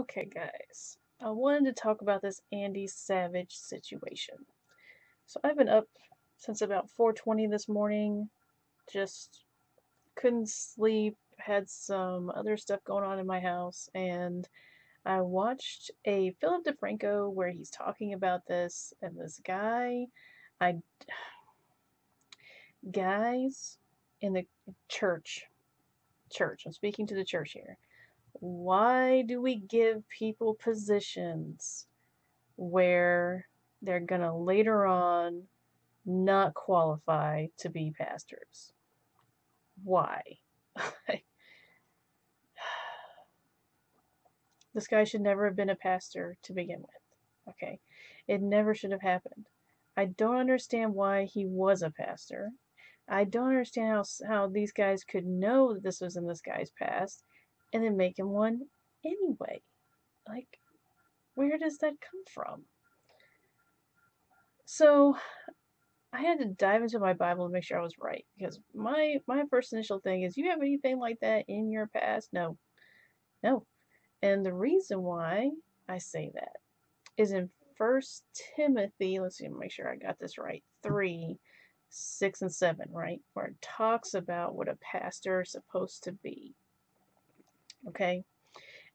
Okay, guys. I wanted to talk about this Andy Savage situation. So I've been up since about 4:20 this morning. Just couldn't sleep, had some other stuff going on in my house, and I watched a Philip DeFranco where he's talking about this, and this guy, I guys in the church, church. I'm speaking to the church here. Why do we give people positions where they're gonna later on not qualify to be pastors? Why? this guy should never have been a pastor to begin with. Okay? It never should have happened. I don't understand why he was a pastor. I don't understand how how these guys could know that this was in this guy's past and then him one anyway. Like, where does that come from? So, I had to dive into my Bible and make sure I was right because my my first initial thing is, you have anything like that in your past? No, no. And the reason why I say that is in First Timothy. Let's see, make sure I got this right. Three, six, and seven, right, where it talks about what a pastor is supposed to be. Okay,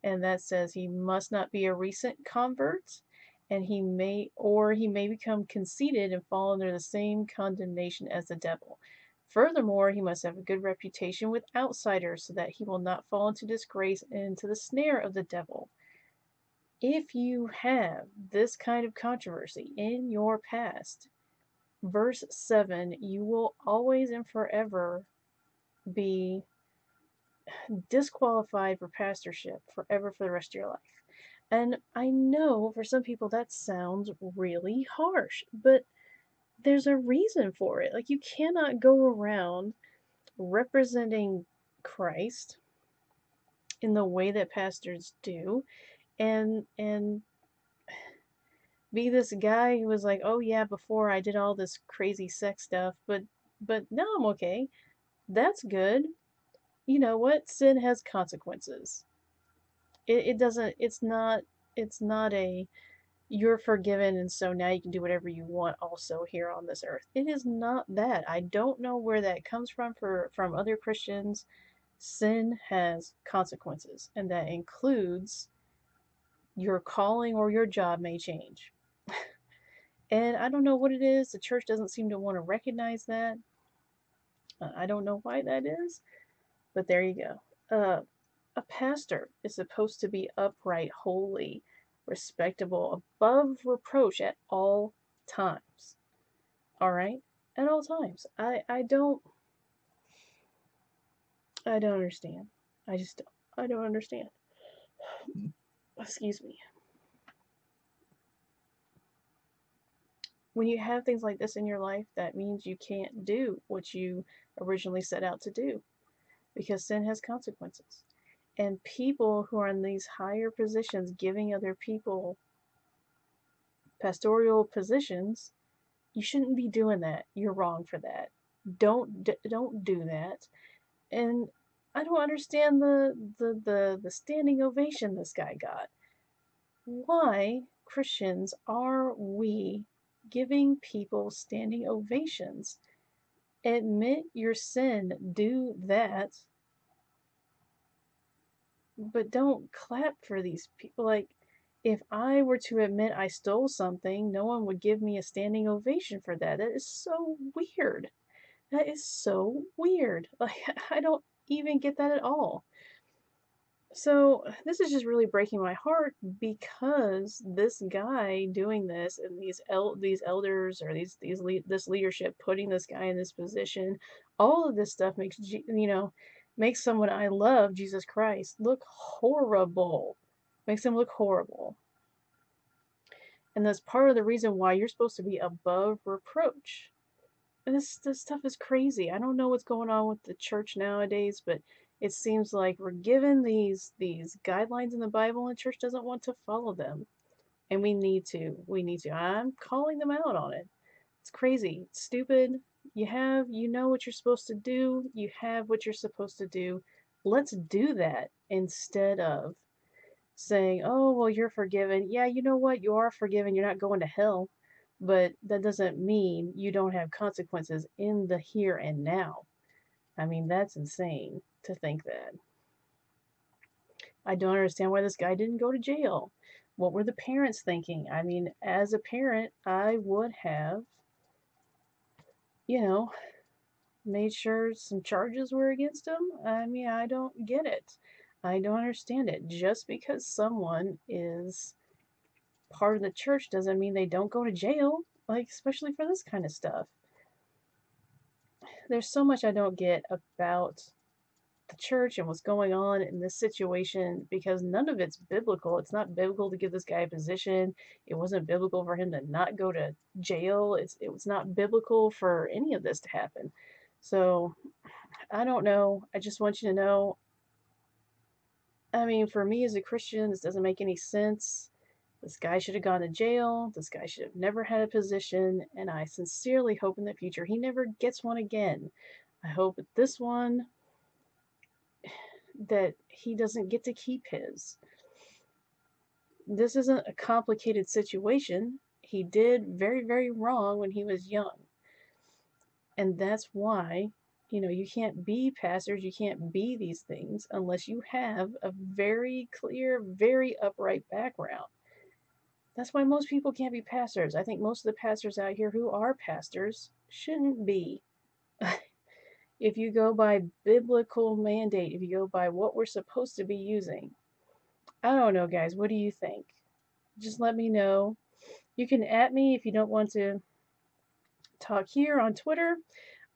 and that says he must not be a recent convert and he may or he may become conceited and fall under the same condemnation as the devil. Furthermore, he must have a good reputation with outsiders so that he will not fall into disgrace and into the snare of the devil. If you have this kind of controversy in your past, verse 7, you will always and forever be disqualified for pastorship forever for the rest of your life. And I know for some people that sounds really harsh, but there's a reason for it. Like, you cannot go around representing Christ in the way that pastors do and and be this guy who was like, "Oh yeah, before I did all this crazy sex stuff, but but now I'm okay." That's good. You know what? Sin has consequences. It it doesn't it's not it's not a you're forgiven and so now you can do whatever you want also here on this earth. It is not that. I don't know where that comes from for from other Christians. Sin has consequences and that includes your calling or your job may change. and I don't know what it is. The church doesn't seem to want to recognize that. I don't know why that is, but there you go. Uh, a pastor is supposed to be upright, holy, respectable, above reproach at all times. All right? At all times. I I don't I don't understand. I just don't. I don't understand. Excuse me. When you have things like this in your life, that means you can't do what you originally set out to do because sin has consequences. And people who are in these higher positions, giving other people pastoral positions, you shouldn't be doing that. You're wrong for that. Don't don't do that. And I don't understand the the the, the standing ovation this guy got. Why Christians are we giving people standing ovations? Admit your sin, do that but don't clap for these people. Like, if I were to admit I stole something, no one would give me a standing ovation for that. That is so weird. That is so weird. Like, I don't even get that at all. So, this is just really breaking my heart because this guy doing this and these el- these elders or these these le- this leadership putting this guy in this position, all of this stuff makes you know makes someone I love, Jesus Christ, look horrible. Makes him look horrible. And that's part of the reason why you're supposed to be above reproach. And this this stuff is crazy. I don't know what's going on with the church nowadays, but it seems like we're given these these guidelines in the Bible and church doesn't want to follow them. And we need to. We need to. I'm calling them out on it. It's crazy. It's stupid. You have, you know what you're supposed to do. You have what you're supposed to do. Let's do that instead of saying, oh, well, you're forgiven. Yeah, you know what? You are forgiven. You're not going to hell. But that doesn't mean you don't have consequences in the here and now. I mean, that's insane to think that. I don't understand why this guy didn't go to jail. What were the parents thinking? I mean, as a parent, I would have, you know, made sure some charges were against him. I mean, I don't get it. I don't understand it. Just because someone is part of the church doesn't mean they don't go to jail, like, especially for this kind of stuff. There's so much I don't get about the church and what's going on in this situation because none of it's biblical. It's not biblical to give this guy a position. It wasn't biblical for him to not go to jail. It's it was not biblical for any of this to happen. So I don't know. I just want you to know. I mean, for me as a Christian, this doesn't make any sense. This guy should have gone to jail. This guy should have never had a position. And I sincerely hope in the future he never gets one again. I hope this one that he doesn't get to keep his. This isn't a complicated situation. He did very, very wrong when he was young. And that's why, you know, you can't be pastors, you can't be these things unless you have a very clear, very upright background. That's why most people can't be pastors. I think most of the pastors out here who are pastors shouldn't be. if you go by biblical mandate, if you go by what we're supposed to be using, I don't know, guys. What do you think? Just let me know. You can at me if you don't want to talk here on Twitter,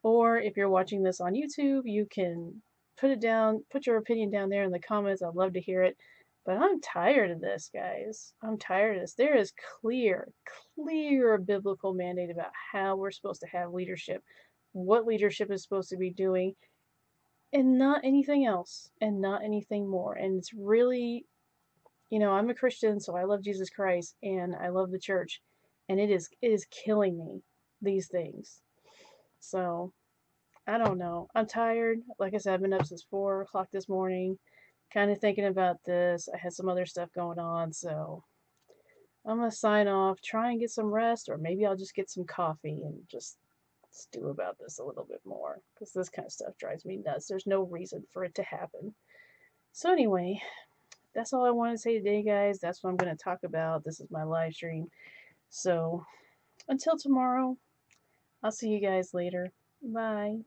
or if you're watching this on YouTube, you can put it down, put your opinion down there in the comments. I'd love to hear it. But I'm tired of this, guys. I'm tired of this. There is clear, clear biblical mandate about how we're supposed to have leadership, what leadership is supposed to be doing, and not anything else, and not anything more. And it's really, you know, I'm a Christian, so I love Jesus Christ and I love the church, and it is it is killing me these things. So, I don't know. I'm tired. Like I said, I've been up since 4 o'clock this morning, kind of thinking about this. I had some other stuff going on, so I'm to sign off, try and get some rest, or maybe I'll just get some coffee and just stew about this a little bit more, because this kind of stuff drives me nuts. There's no reason for it to happen. So anyway, that's all I want to say today, guys. That's what I'm going to talk about. This is my live stream. So until tomorrow, I'll see you guys later. Bye.